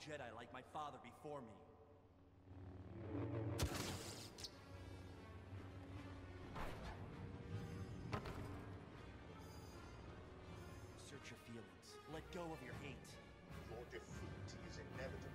Jedi like my father before me. Search your feelings. Let go of your hate. Your defeat is inevitable.